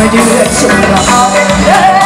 I do that so all day